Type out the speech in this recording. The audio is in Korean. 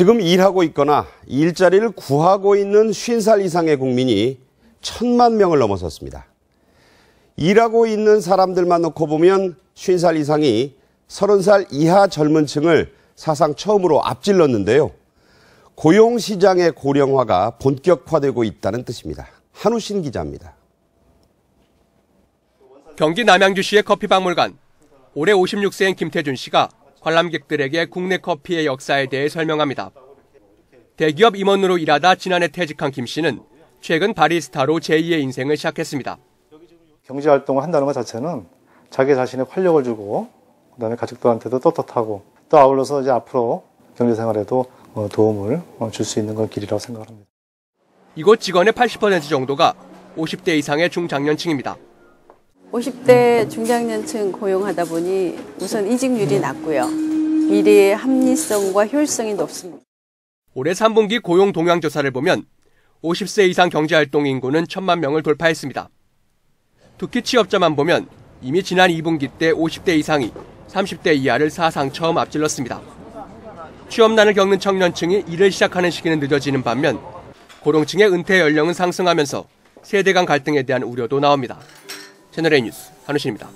지금 일하고 있거나 일자리를 구하고 있는 50살 이상의 국민이 천만 명을 넘어섰습니다. 일하고 있는 사람들만 놓고 보면 50살 이상이 30살 이하 젊은 층을 사상 처음으로 앞질렀는데요. 고용시장의 고령화가 본격화되고 있다는 뜻입니다. 한우신 기자입니다. 경기 남양주시의 커피박물관. 올해 56세인 김태준 씨가 관람객들에게 국내 커피의 역사에 대해 설명합니다. 대기업 임원으로 일하다 지난해 퇴직한 김 씨는 최근 바리스타로 제2의 인생을 시작했습니다. 경제 활동을 한다는 것 자체는 자기 자신의 활력을 주고 그다음에 가족들한테도 떳떳하고 또 아울러서 이제 앞으로 경제 생활에도 어, 도움을 어, 줄수 있는 건 길이라고 생각합니다. 이곳 직원의 80% 정도가 50대 이상의 중장년층입니다. 50대 중장년층 고용하다 보니 우선 이직률이 낮고요. 미래의 합리성과 효율성이 높습니다. 올해 3분기 고용 동향 조사를 보면 50세 이상 경제활동 인구는 1천만 명을 돌파했습니다. 특히 취업자만 보면 이미 지난 2분기 때 50대 이상이 30대 이하를 사상 처음 앞질렀습니다. 취업난을 겪는 청년층이 일을 시작하는 시기는 늦어지는 반면 고령층의 은퇴 연령은 상승하면서 세대 간 갈등에 대한 우려도 나옵니다. 채널A 뉴스 한우신입니다.